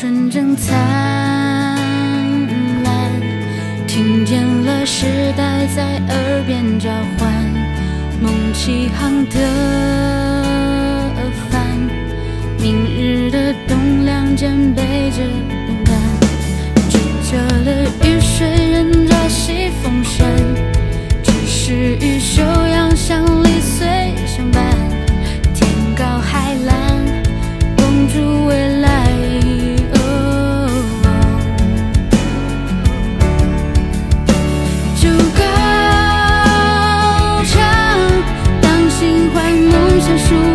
纯真灿烂，听见了时代在耳边召唤，梦起航的帆，明日的栋梁肩背着勇敢，举着了雨水梦想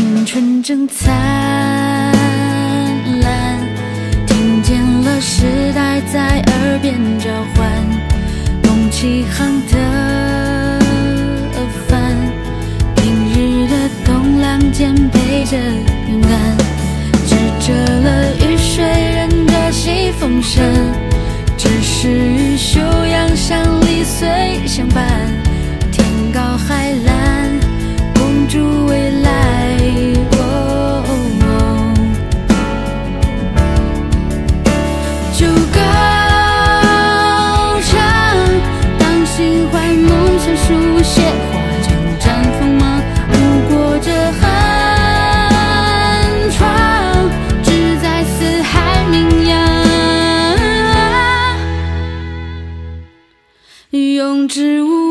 青春正灿烂，听见了时代在耳边召唤，梦起航的帆，明日的栋梁肩背着勇敢，支着了雨水，任着西风声，只是与休养相离随相伴，梦想书写花场绽锋芒，路过这寒窗，志在四海名扬。永志无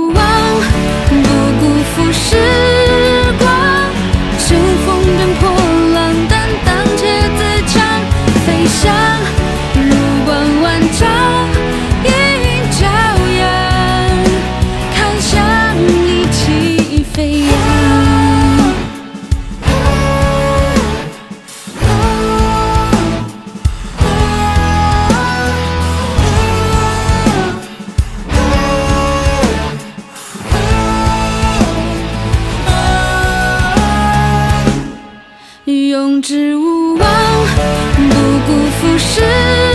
是，